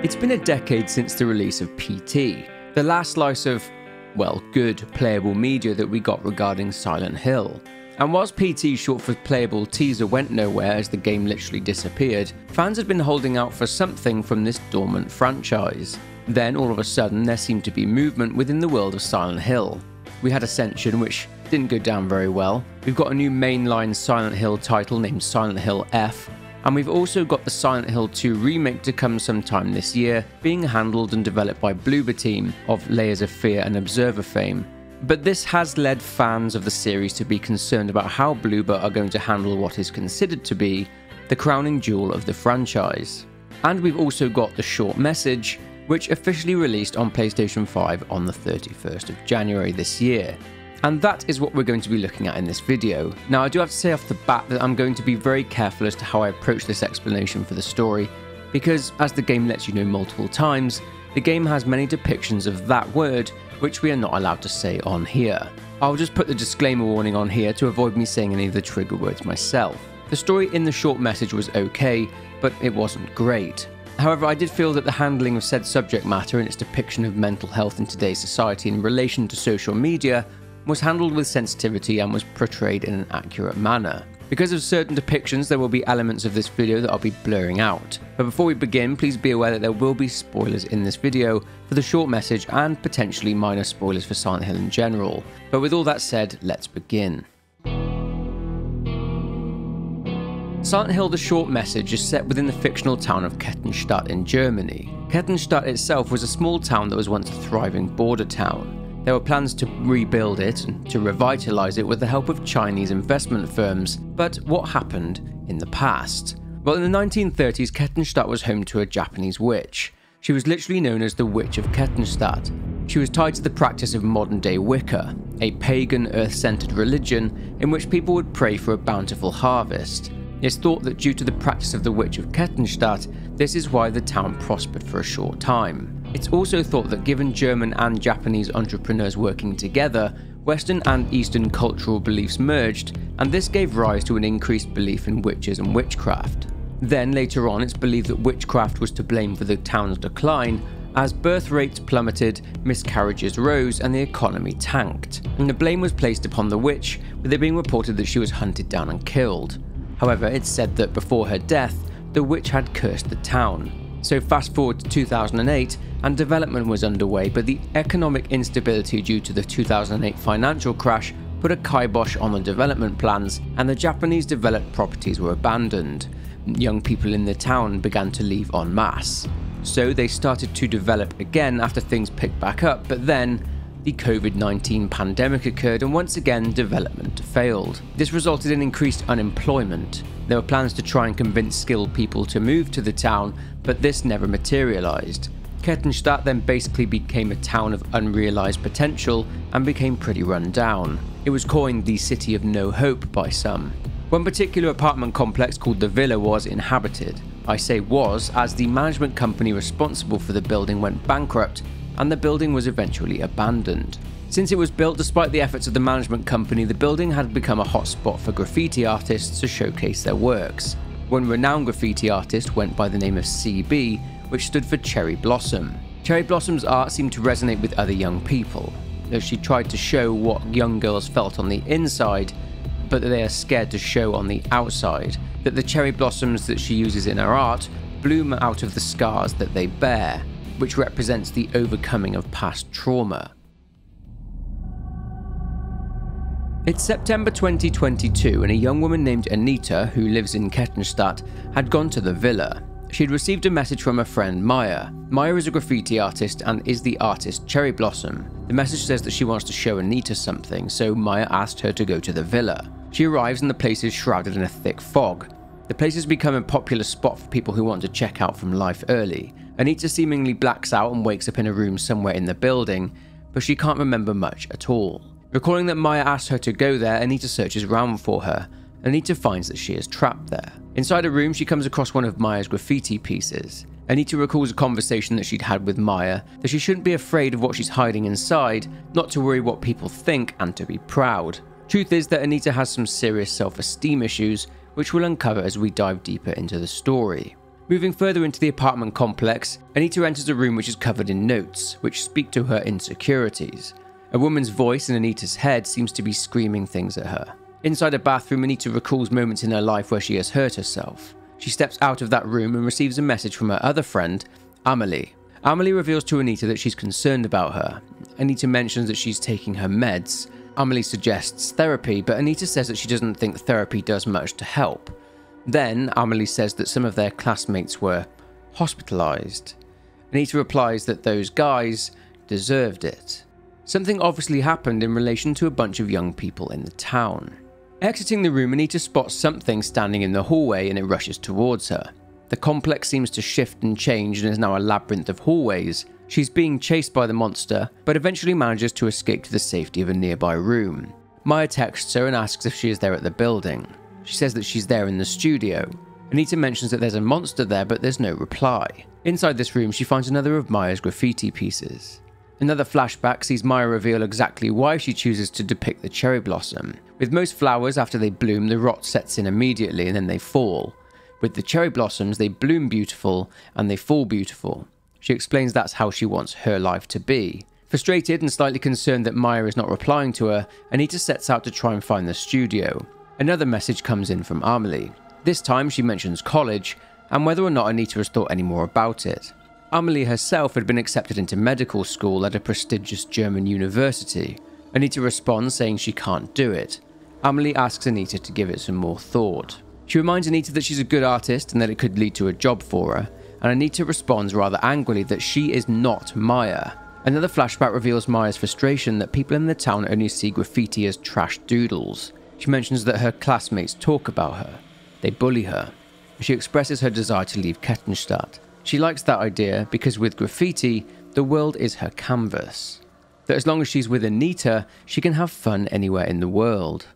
It's been a decade since the release of PT, the last slice of, well, good playable media that we got regarding Silent Hill. And whilst PT short for playable teaser went nowhere as the game literally disappeared, fans had been holding out for something from this dormant franchise. Then, all of a sudden, there seemed to be movement within the world of Silent Hill. We had Ascension, which didn't go down very well. We've got a new mainline Silent Hill title named Silent Hill F, and we've also got the Silent Hill 2 remake to come sometime this year, being handled and developed by Bloober Team of Layers of Fear and Observer fame. But this has led fans of the series to be concerned about how Bloober are going to handle what is considered to be the crowning jewel of the franchise. And we've also got the short message, which officially released on PlayStation 5 on the 31st of January this year. And that is what we're going to be looking at in this video. Now I do have to say off the bat that I'm going to be very careful as to how I approach this explanation for the story, because as the game lets you know multiple times, the game has many depictions of that word which we are not allowed to say on here. I'll just put the disclaimer warning on here to avoid me saying any of the trigger words myself. The story in the short message was okay, but it wasn't great. However, I did feel that the handling of said subject matter and its depiction of mental health in today's society in relation to social media was handled with sensitivity and was portrayed in an accurate manner. Because of certain depictions, there will be elements of this video that I'll be blurring out. But before we begin, please be aware that there will be spoilers in this video for the short message and potentially minor spoilers for Silent Hill in general. But with all that said, let's begin. Silent Hill The Short Message is set within the fictional town of Kettenstadt in Germany. Kettenstadt itself was a small town that was once a thriving border town. There were plans to rebuild it and to revitalise it with the help of Chinese investment firms, but what happened in the past? Well, in the 1930s, Kettenstadt was home to a Japanese witch. She was literally known as the Witch of Kettenstadt. She was tied to the practice of modern day Wicca, a pagan, earth centered religion in which people would pray for a bountiful harvest. It's thought that due to the practice of the Witch of Kettenstadt, this is why the town prospered for a short time. It's also thought that given German and Japanese entrepreneurs working together, Western and Eastern cultural beliefs merged, and this gave rise to an increased belief in witches and witchcraft. Then, later on, it's believed that witchcraft was to blame for the town's decline, as birth rates plummeted, miscarriages rose, and the economy tanked. And the blame was placed upon the witch, with it being reported that she was hunted down and killed. However, it's said that before her death, the witch had cursed the town. So fast forward to 2008 and development was underway, but the economic instability due to the 2008 financial crash put a kibosh on the development plans and the Japanese developed properties were abandoned. Young people in the town began to leave en masse. So they started to develop again after things picked back up, but then the COVID 19 pandemic occurred and once again development failed. This resulted in increased unemployment. There were plans to try and convince skilled people to move to the town, but this never materialised. Kettenstadt then basically became a town of unrealised potential and became pretty run down. It was coined the City of No Hope by some. One particular apartment complex called the Villa was inhabited. I say was, as the management company responsible for the building went bankrupt and the building was eventually abandoned. Since it was built despite the efforts of the management company, the building had become a hotspot for graffiti artists to showcase their works. One renowned graffiti artist went by the name of CB, which stood for Cherry Blossom. Cherry Blossom's art seemed to resonate with other young people, as she tried to show what young girls felt on the inside, but that they are scared to show on the outside, that the cherry blossoms that she uses in her art bloom out of the scars that they bear, which represents the overcoming of past trauma. It's September 2022, and a young woman named Anita, who lives in Kettenstadt, had gone to the villa. She'd received a message from her friend Maya. Maya is a graffiti artist and is the artist Cherry Blossom. The message says that she wants to show Anita something, so Maya asked her to go to the villa. She arrives and the place is shrouded in a thick fog. The place has become a popular spot for people who want to check out from life early. Anita seemingly blacks out and wakes up in a room somewhere in the building, but she can't remember much at all. Recalling that Maya asked her to go there, Anita searches around for her. Anita finds that she is trapped there. Inside a room, she comes across one of Maya's graffiti pieces. Anita recalls a conversation that she'd had with Maya that she shouldn't be afraid of what she's hiding inside, not to worry what people think, and to be proud. Truth is that Anita has some serious self esteem issues, which we'll uncover as we dive deeper into the story. Moving further into the apartment complex, Anita enters a room which is covered in notes, which speak to her insecurities. A woman's voice in Anita's head seems to be screaming things at her. Inside a bathroom, Anita recalls moments in her life where she has hurt herself. She steps out of that room and receives a message from her other friend, Amelie. Amelie reveals to Anita that she's concerned about her. Anita mentions that she's taking her meds. Amelie suggests therapy, but Anita says that she doesn't think therapy does much to help. Then, Amelie says that some of their classmates were hospitalized. Anita replies that those guys deserved it. Something obviously happened in relation to a bunch of young people in the town. Exiting the room, Anita spots something standing in the hallway and it rushes towards her. The complex seems to shift and change and is now a labyrinth of hallways. She's being chased by the monster, but eventually manages to escape to the safety of a nearby room. Maya texts her and asks if she is there at the building. She says that she's there in the studio. Anita mentions that there's a monster there, but there's no reply. Inside this room, she finds another of Maya's graffiti pieces. Another flashback sees Maya reveal exactly why she chooses to depict the cherry blossom. With most flowers, after they bloom, the rot sets in immediately and then they fall. With the cherry blossoms, they bloom beautiful and they fall beautiful. She explains that's how she wants her life to be. Frustrated and slightly concerned that Maya is not replying to her, Anita sets out to try and find the studio. Another message comes in from Amelie. This time she mentions college and whether or not Anita has thought any more about it. Amelie herself had been accepted into medical school at a prestigious German university. Anita responds saying she can't do it. Amelie asks Anita to give it some more thought. She reminds Anita that she's a good artist and that it could lead to a job for her, and Anita responds rather angrily that she is not Maya. Another flashback reveals Maya's frustration that people in the town only see graffiti as trash doodles. She mentions that her classmates talk about her. They bully her. She expresses her desire to leave Kettenstadt. She likes that idea because with graffiti, the world is her canvas. That as long as she's with Anita, she can have fun anywhere in the world.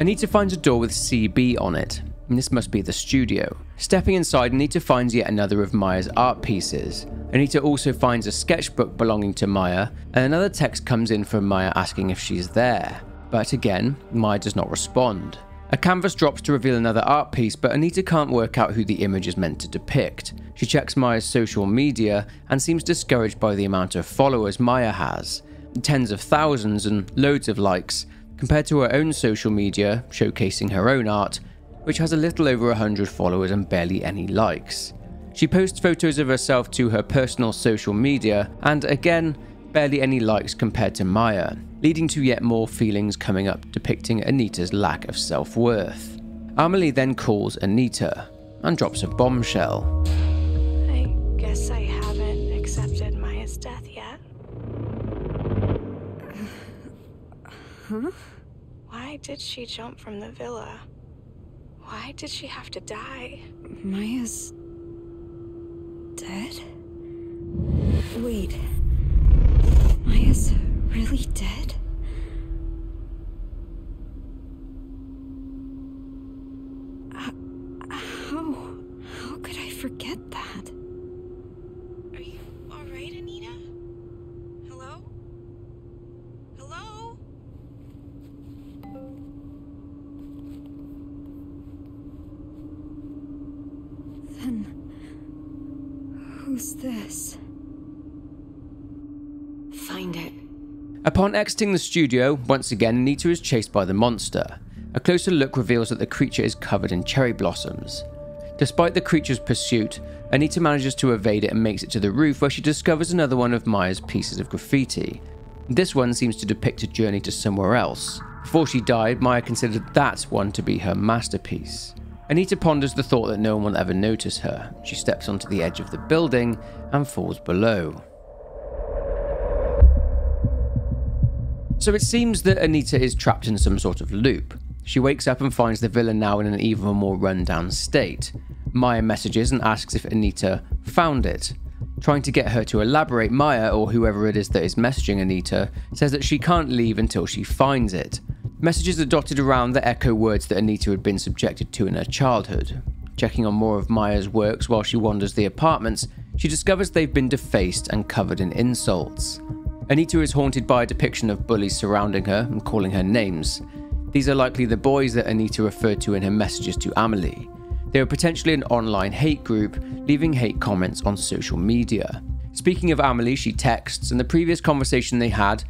Anita finds a door with CB on it, and this must be the studio. Stepping inside, Anita finds yet another of Maya's art pieces. Anita also finds a sketchbook belonging to Maya, and another text comes in from Maya asking if she's there. But again, Maya does not respond. A canvas drops to reveal another art piece, but Anita can't work out who the image is meant to depict. She checks Maya's social media and seems discouraged by the amount of followers Maya has tens of thousands and loads of likes, compared to her own social media showcasing her own art, which has a little over 100 followers and barely any likes. She posts photos of herself to her personal social media, and again, barely any likes compared to Maya, leading to yet more feelings coming up depicting Anita's lack of self worth. Amelie then calls Anita and drops a bombshell. I guess I haven't accepted Maya's death yet. Huh? Why did she jump from the villa? Why did she have to die? Maya's dead? Wait. Maya's really dead? H- How? How could I forget that? Are you alright, Anita? Hello? Hello? Then. Who's this? Find it. Upon exiting the studio, once again Anita is chased by the monster. A closer look reveals that the creature is covered in cherry blossoms. Despite the creature's pursuit, Anita manages to evade it and makes it to the roof where she discovers another one of Maya's pieces of graffiti. This one seems to depict a journey to somewhere else. Before she died, Maya considered that one to be her masterpiece. Anita ponders the thought that no one will ever notice her. She steps onto the edge of the building and falls below. So it seems that Anita is trapped in some sort of loop. She wakes up and finds the villa now in an even more rundown state. Maya messages and asks if Anita found it. Trying to get her to elaborate, Maya, or whoever it is that is messaging Anita, says that she can't leave until she finds it. Messages are dotted around that echo words that Anita had been subjected to in her childhood. Checking on more of Maya's works while she wanders the apartments, she discovers they've been defaced and covered in insults. Anita is haunted by a depiction of bullies surrounding her and calling her names. These are likely the boys that Anita referred to in her messages to Amelie. They were potentially an online hate group, leaving hate comments on social media. Speaking of Amelie, she texts, and the previous conversation they had,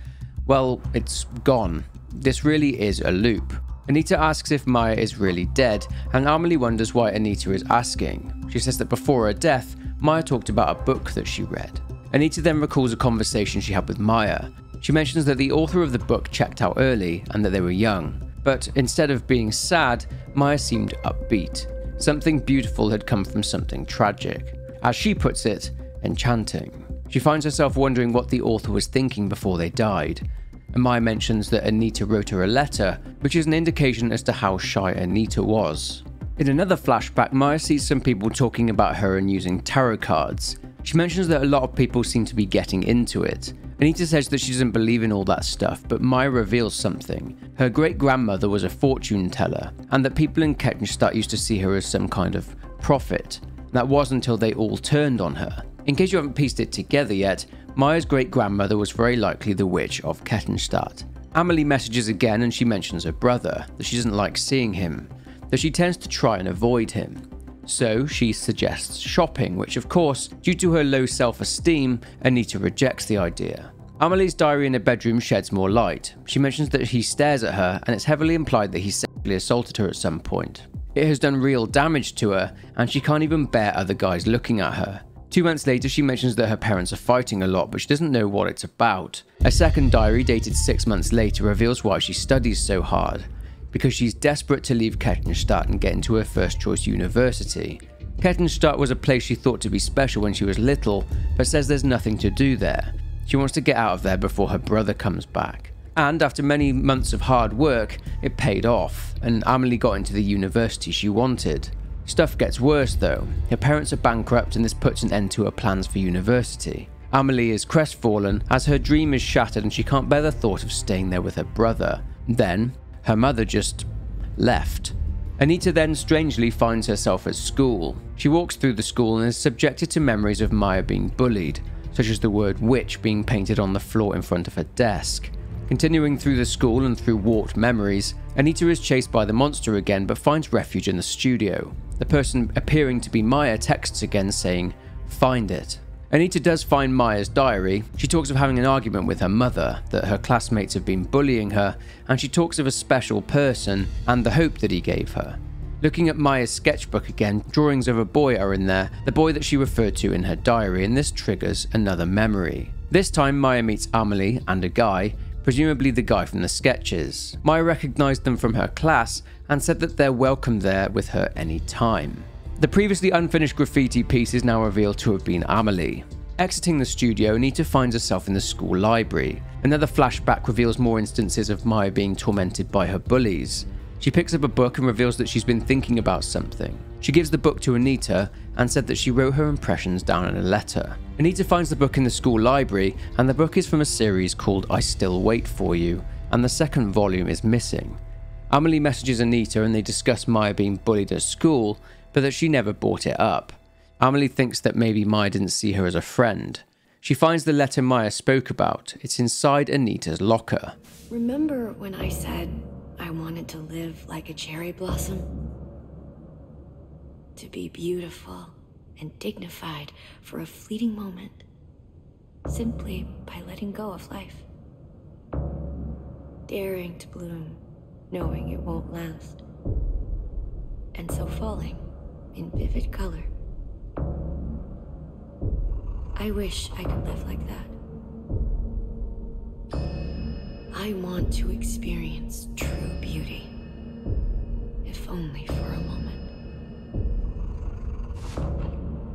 well, it's gone. This really is a loop. Anita asks if Maya is really dead, and Amelie wonders why Anita is asking. She says that before her death, Maya talked about a book that she read. Anita then recalls a conversation she had with Maya. She mentions that the author of the book checked out early and that they were young. But instead of being sad, Maya seemed upbeat. Something beautiful had come from something tragic. As she puts it, enchanting. She finds herself wondering what the author was thinking before they died. And Maya mentions that Anita wrote her a letter, which is an indication as to how shy Anita was. In another flashback, Maya sees some people talking about her and using tarot cards. She mentions that a lot of people seem to be getting into it. Anita says that she doesn't believe in all that stuff, but Maya reveals something. Her great grandmother was a fortune teller, and that people in Kettenstadt used to see her as some kind of prophet. That was until they all turned on her. In case you haven't pieced it together yet, Maya's great grandmother was very likely the witch of Kettenstadt. Amelie messages again and she mentions her brother, that she doesn't like seeing him, that she tends to try and avoid him. So she suggests shopping, which of course, due to her low self esteem, Anita rejects the idea. Amelie's diary in the bedroom sheds more light. She mentions that he stares at her, and it's heavily implied that he sexually assaulted her at some point. It has done real damage to her, and she can't even bear other guys looking at her. Two months later, she mentions that her parents are fighting a lot, but she doesn't know what it's about. A second diary, dated six months later, reveals why she studies so hard. Because she's desperate to leave Kettenstadt and get into her first choice university. Kettenstadt was a place she thought to be special when she was little, but says there's nothing to do there. She wants to get out of there before her brother comes back. And after many months of hard work, it paid off, and Amelie got into the university she wanted. Stuff gets worse though. Her parents are bankrupt and this puts an end to her plans for university. Amelie is crestfallen as her dream is shattered and she can't bear the thought of staying there with her brother. Then, her mother just left. Anita then strangely finds herself at school. She walks through the school and is subjected to memories of Maya being bullied, such as the word witch being painted on the floor in front of her desk. Continuing through the school and through warped memories, Anita is chased by the monster again but finds refuge in the studio. The person appearing to be Maya texts again saying, Find it. Anita does find Maya's diary. She talks of having an argument with her mother, that her classmates have been bullying her, and she talks of a special person and the hope that he gave her. Looking at Maya's sketchbook again, drawings of a boy are in there, the boy that she referred to in her diary, and this triggers another memory. This time, Maya meets Amelie and a guy, presumably the guy from the sketches. Maya recognized them from her class and said that they're welcome there with her any time. The previously unfinished graffiti piece is now revealed to have been Amelie. Exiting the studio, Anita finds herself in the school library. Another flashback reveals more instances of Maya being tormented by her bullies. She picks up a book and reveals that she's been thinking about something. She gives the book to Anita and said that she wrote her impressions down in a letter. Anita finds the book in the school library, and the book is from a series called I Still Wait For You, and the second volume is missing. Amelie messages Anita and they discuss Maya being bullied at school, but that she never brought it up. Amelie thinks that maybe Maya didn't see her as a friend. She finds the letter Maya spoke about. It's inside Anita's locker. Remember when I said I wanted to live like a cherry blossom? To be beautiful and dignified for a fleeting moment, simply by letting go of life. Daring to bloom, knowing it won't last. And so falling in vivid color. I wish I could live like that. I want to experience true beauty, if only for a moment.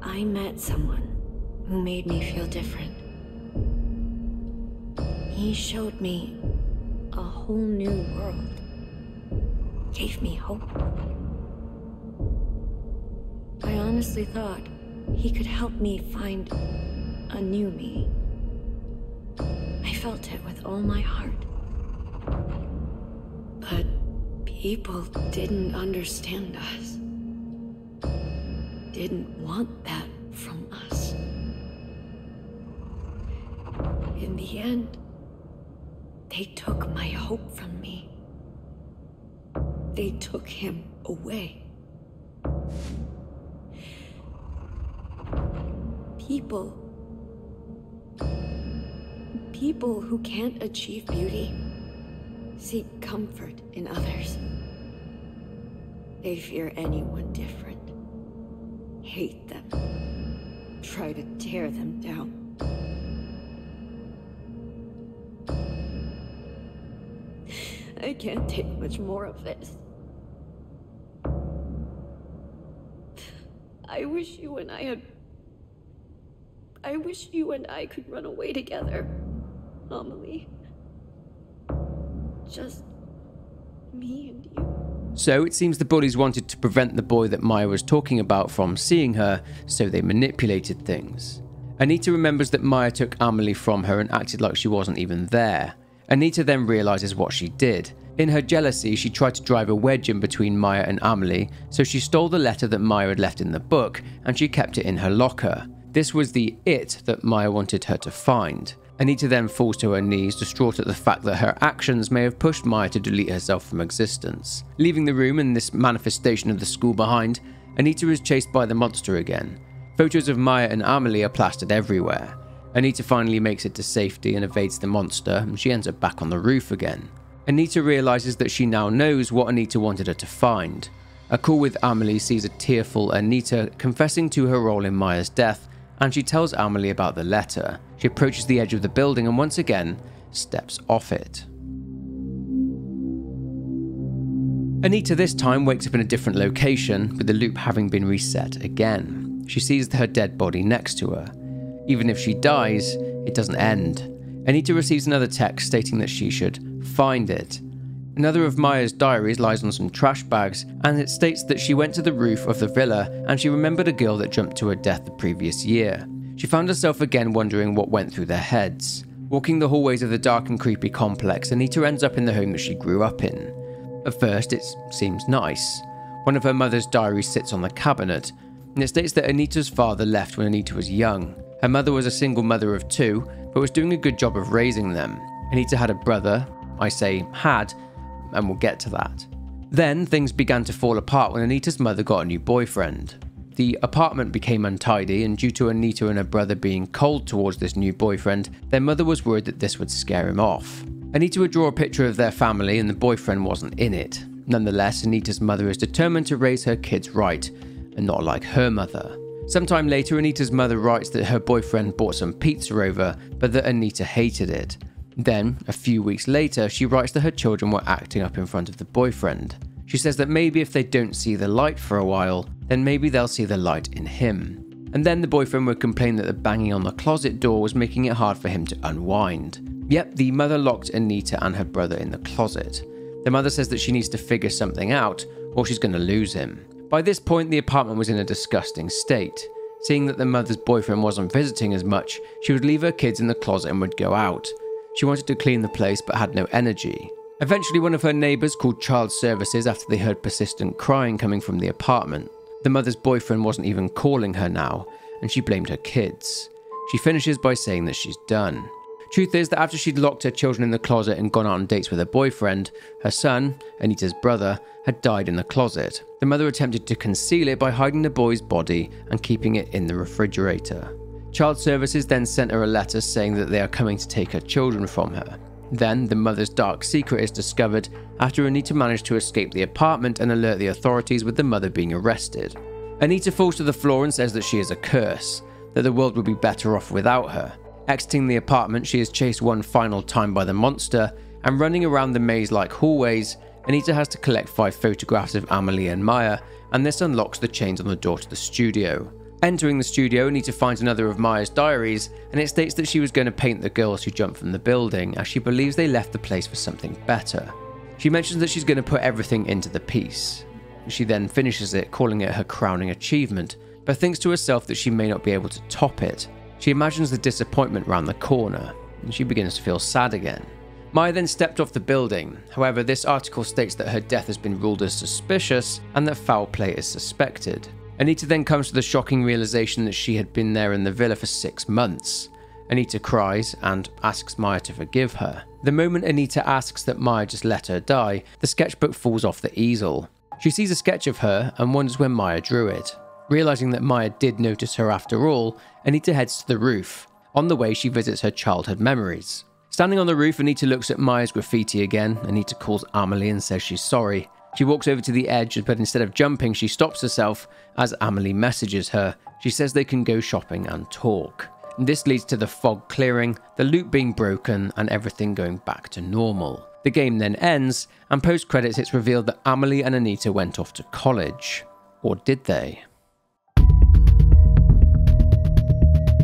I met someone who made me feel different. He showed me a whole new world, gave me hope. I honestly thought he could help me find a new me. I felt it with all my heart. But people didn't understand us. Didn't want that from us. In the end, they took my hope from me. They took him away. People. People who can't achieve beauty seek comfort in others. They fear anyone different, hate them, try to tear them down. I can't take much more of this. I wish you and I had. I wish you and I could run away together, Amelie. Just me and you. So it seems the bullies wanted to prevent the boy that Maya was talking about from seeing her, so they manipulated things. Anita remembers that Maya took Amelie from her and acted like she wasn't even there. Anita then realizes what she did. In her jealousy, she tried to drive a wedge in between Maya and Amelie, so she stole the letter that Maya had left in the book and she kept it in her locker. This was the it that Maya wanted her to find. Anita then falls to her knees, distraught at the fact that her actions may have pushed Maya to delete herself from existence. Leaving the room and this manifestation of the school behind, Anita is chased by the monster again. Photos of Maya and Amelie are plastered everywhere. Anita finally makes it to safety and evades the monster, and she ends up back on the roof again. Anita realizes that she now knows what Anita wanted her to find. A call with Amelie sees a tearful Anita confessing to her role in Maya's death, and she tells Amelie about the letter. She approaches the edge of the building and once again steps off it. Anita this time wakes up in a different location, with the loop having been reset again. She sees her dead body next to her. Even if she dies, it doesn't end. Anita receives another text stating that she should find it. Another of Maya's diaries lies on some trash bags, and it states that she went to the roof of the villa and she remembered a girl that jumped to her death the previous year. She found herself again wondering what went through their heads. Walking the hallways of the dark and creepy complex, Anita ends up in the home that she grew up in. At first, it seems nice. One of her mother's diaries sits on the cabinet, and it states that Anita's father left when Anita was young. Her mother was a single mother of two, but was doing a good job of raising them. Anita had a brother, I say had, and we'll get to that. Then things began to fall apart when Anita's mother got a new boyfriend. The apartment became untidy, and due to Anita and her brother being cold towards this new boyfriend, their mother was worried that this would scare him off. Anita would draw a picture of their family, and the boyfriend wasn't in it. Nonetheless, Anita's mother is determined to raise her kids right, and not like her mother. Sometime later, Anita's mother writes that her boyfriend bought some pizza over, but that Anita hated it. Then, a few weeks later, she writes that her children were acting up in front of the boyfriend. She says that maybe if they don't see the light for a while, then maybe they'll see the light in him. And then the boyfriend would complain that the banging on the closet door was making it hard for him to unwind. Yep, the mother locked Anita and her brother in the closet. The mother says that she needs to figure something out, or she's going to lose him. By this point, the apartment was in a disgusting state. Seeing that the mother's boyfriend wasn't visiting as much, she would leave her kids in the closet and would go out. She wanted to clean the place but had no energy. Eventually, one of her neighbours called child services after they heard persistent crying coming from the apartment. The mother's boyfriend wasn't even calling her now, and she blamed her kids. She finishes by saying that she's done. Truth is that after she'd locked her children in the closet and gone out on dates with her boyfriend, her son, Anita's brother, had died in the closet. The mother attempted to conceal it by hiding the boy's body and keeping it in the refrigerator. Child Services then sent her a letter saying that they are coming to take her children from her. Then, the mother's dark secret is discovered after Anita managed to escape the apartment and alert the authorities with the mother being arrested. Anita falls to the floor and says that she is a curse, that the world would be better off without her. Exiting the apartment, she is chased one final time by the monster, and running around the maze like hallways, Anita has to collect five photographs of Amelie and Maya, and this unlocks the chains on the door to the studio. Entering the studio, Anita finds another of Maya's diaries, and it states that she was going to paint the girls who jumped from the building, as she believes they left the place for something better. She mentions that she's going to put everything into the piece. She then finishes it, calling it her crowning achievement, but thinks to herself that she may not be able to top it. She imagines the disappointment round the corner, and she begins to feel sad again. Maya then stepped off the building. However, this article states that her death has been ruled as suspicious and that foul play is suspected. Anita then comes to the shocking realization that she had been there in the villa for six months. Anita cries and asks Maya to forgive her. The moment Anita asks that Maya just let her die, the sketchbook falls off the easel. She sees a sketch of her and wonders when Maya drew it. Realizing that Maya did notice her after all, Anita heads to the roof. On the way, she visits her childhood memories. Standing on the roof, Anita looks at Maya's graffiti again. Anita calls Amelie and says she's sorry. She walks over to the edge, but instead of jumping, she stops herself as Amelie messages her. She says they can go shopping and talk. This leads to the fog clearing, the loop being broken, and everything going back to normal. The game then ends, and post credits it's revealed that Amelie and Anita went off to college. Or did they?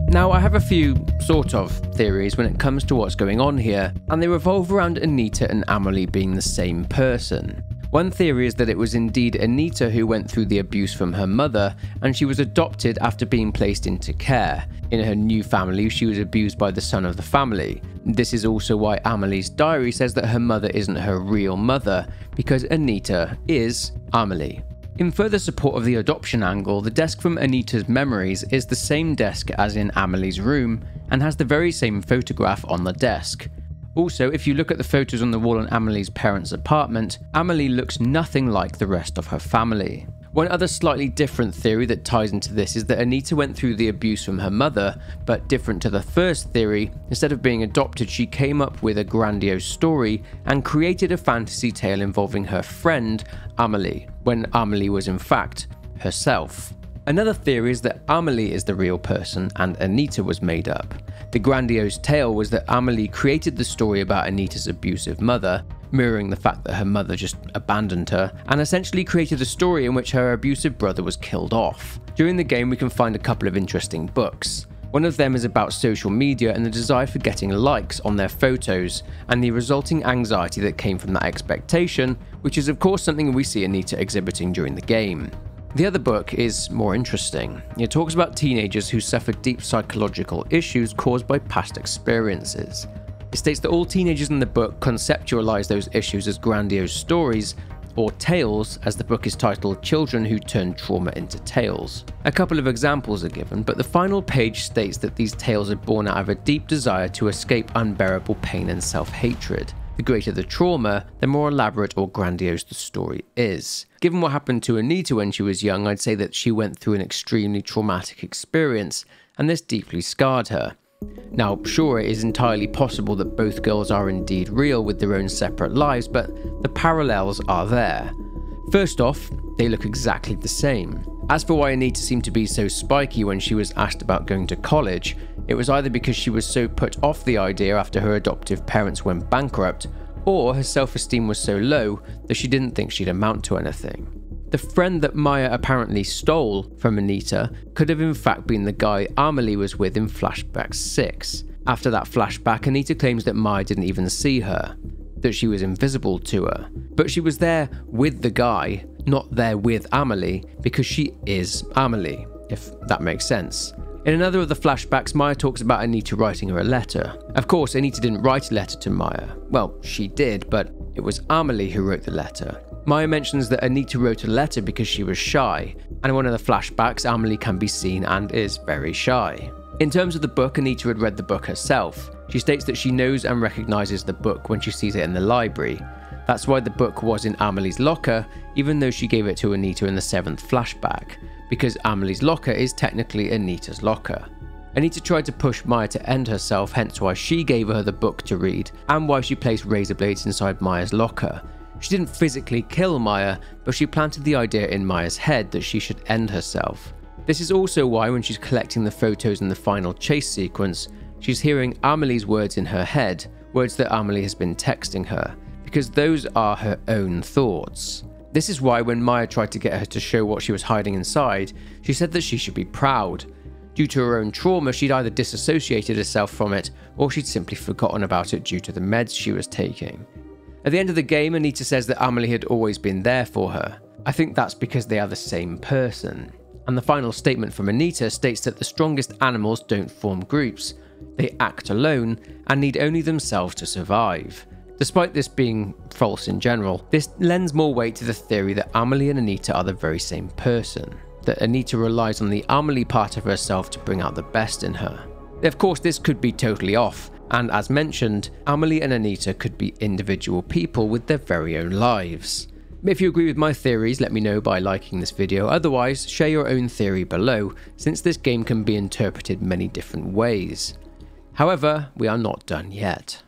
Now, I have a few sort of theories when it comes to what's going on here, and they revolve around Anita and Amelie being the same person. One theory is that it was indeed Anita who went through the abuse from her mother, and she was adopted after being placed into care. In her new family, she was abused by the son of the family. This is also why Amelie's diary says that her mother isn't her real mother, because Anita is Amelie. In further support of the adoption angle, the desk from Anita's memories is the same desk as in Amelie's room and has the very same photograph on the desk. Also, if you look at the photos on the wall in Amelie's parents' apartment, Amelie looks nothing like the rest of her family. One other slightly different theory that ties into this is that Anita went through the abuse from her mother, but different to the first theory, instead of being adopted, she came up with a grandiose story and created a fantasy tale involving her friend, Amelie, when Amelie was in fact herself. Another theory is that Amelie is the real person and Anita was made up. The grandiose tale was that Amelie created the story about Anita's abusive mother, mirroring the fact that her mother just abandoned her, and essentially created a story in which her abusive brother was killed off. During the game, we can find a couple of interesting books. One of them is about social media and the desire for getting likes on their photos, and the resulting anxiety that came from that expectation, which is, of course, something we see Anita exhibiting during the game. The other book is more interesting. It talks about teenagers who suffer deep psychological issues caused by past experiences. It states that all teenagers in the book conceptualize those issues as grandiose stories, or tales, as the book is titled Children Who Turn Trauma into Tales. A couple of examples are given, but the final page states that these tales are born out of a deep desire to escape unbearable pain and self hatred. The greater the trauma, the more elaborate or grandiose the story is. Given what happened to Anita when she was young, I'd say that she went through an extremely traumatic experience, and this deeply scarred her. Now, sure, it is entirely possible that both girls are indeed real with their own separate lives, but the parallels are there. First off, they look exactly the same. As for why Anita seemed to be so spiky when she was asked about going to college, it was either because she was so put off the idea after her adoptive parents went bankrupt, or her self esteem was so low that she didn't think she'd amount to anything. The friend that Maya apparently stole from Anita could have in fact been the guy Amelie was with in Flashback 6. After that flashback, Anita claims that Maya didn't even see her, that she was invisible to her. But she was there with the guy, not there with Amelie, because she is Amelie, if that makes sense. In another of the flashbacks, Maya talks about Anita writing her a letter. Of course, Anita didn't write a letter to Maya. Well, she did, but it was Amelie who wrote the letter. Maya mentions that Anita wrote a letter because she was shy, and in one of the flashbacks, Amelie can be seen and is very shy. In terms of the book, Anita had read the book herself. She states that she knows and recognizes the book when she sees it in the library. That's why the book was in Amelie's locker, even though she gave it to Anita in the seventh flashback because Amelie's locker is technically Anita's locker. Anita tried to push Maya to end herself, hence why she gave her the book to read, and why she placed razor blades inside Maya's locker. She didn't physically kill Maya, but she planted the idea in Maya's head that she should end herself. This is also why, when she's collecting the photos in the final chase sequence, she's hearing Amelie's words in her head, words that Amelie has been texting her, because those are her own thoughts. This is why, when Maya tried to get her to show what she was hiding inside, she said that she should be proud. Due to her own trauma, she'd either disassociated herself from it, or she'd simply forgotten about it due to the meds she was taking. At the end of the game, Anita says that Amelie had always been there for her. I think that's because they are the same person. And the final statement from Anita states that the strongest animals don't form groups, they act alone and need only themselves to survive. Despite this being false in general, this lends more weight to the theory that Amelie and Anita are the very same person, that Anita relies on the Amelie part of herself to bring out the best in her. Of course, this could be totally off, and as mentioned, Amelie and Anita could be individual people with their very own lives. If you agree with my theories, let me know by liking this video. Otherwise, share your own theory below, since this game can be interpreted many different ways. However, we are not done yet.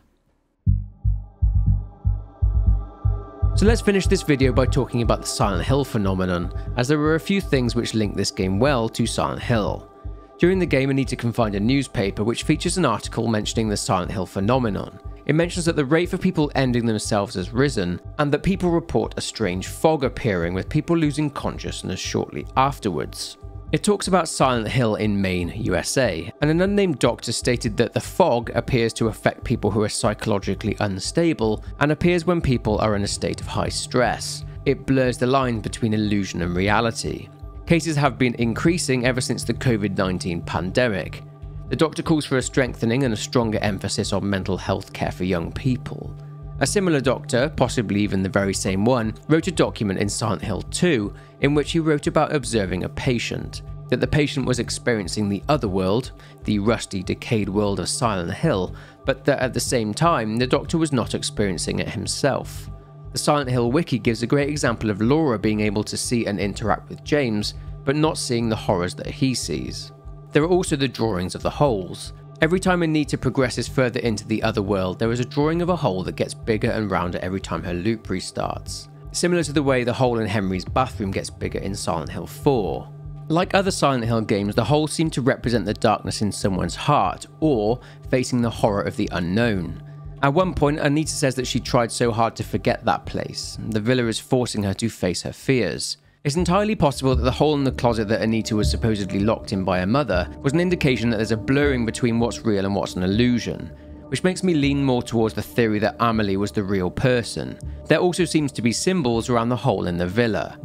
So let's finish this video by talking about the Silent Hill phenomenon, as there are a few things which link this game well to Silent Hill. During the game, Anita can find a newspaper which features an article mentioning the Silent Hill phenomenon. It mentions that the rate for people ending themselves has risen, and that people report a strange fog appearing with people losing consciousness shortly afterwards. It talks about Silent Hill in Maine, USA, and an unnamed doctor stated that the fog appears to affect people who are psychologically unstable and appears when people are in a state of high stress. It blurs the line between illusion and reality. Cases have been increasing ever since the COVID 19 pandemic. The doctor calls for a strengthening and a stronger emphasis on mental health care for young people. A similar doctor, possibly even the very same one, wrote a document in Silent Hill 2 in which he wrote about observing a patient, that the patient was experiencing the other world, the rusty, decayed world of Silent Hill, but that at the same time, the doctor was not experiencing it himself. The Silent Hill wiki gives a great example of Laura being able to see and interact with James, but not seeing the horrors that he sees. There are also the drawings of the holes, Every time Anita progresses further into the other world, there is a drawing of a hole that gets bigger and rounder every time her loop restarts. Similar to the way the hole in Henry's bathroom gets bigger in Silent Hill 4. Like other Silent Hill games, the holes seem to represent the darkness in someone's heart, or facing the horror of the unknown. At one point, Anita says that she tried so hard to forget that place. The villa is forcing her to face her fears. It's entirely possible that the hole in the closet that Anita was supposedly locked in by her mother was an indication that there's a blurring between what's real and what's an illusion, which makes me lean more towards the theory that Amelie was the real person. There also seems to be symbols around the hole in the villa.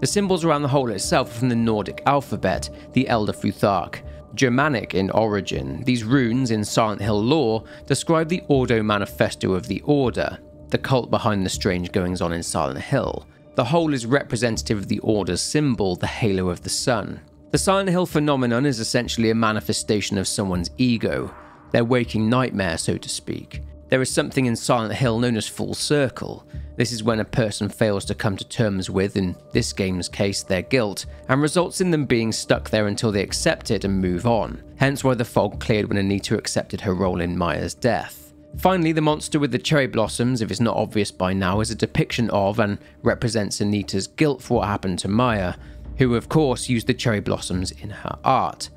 The symbols around the hole itself are from the Nordic alphabet, the Elder Futhark, Germanic in origin. These runes in Silent Hill lore describe the Ordo Manifesto of the Order, the cult behind the strange goings on in Silent Hill. The hole is representative of the Order's symbol, the halo of the sun. The Silent Hill phenomenon is essentially a manifestation of someone's ego, their waking nightmare, so to speak. There is something in Silent Hill known as full circle. This is when a person fails to come to terms with, in this game's case, their guilt, and results in them being stuck there until they accept it and move on. Hence why the fog cleared when Anita accepted her role in Maya's death. Finally, the monster with the cherry blossoms, if it's not obvious by now, is a depiction of and represents Anita's guilt for what happened to Maya, who of course used the cherry blossoms in her art.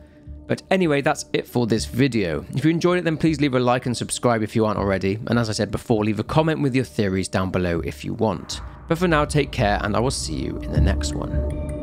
But anyway, that's it for this video. If you enjoyed it, then please leave a like and subscribe if you aren't already. And as I said before, leave a comment with your theories down below if you want. But for now, take care, and I will see you in the next one.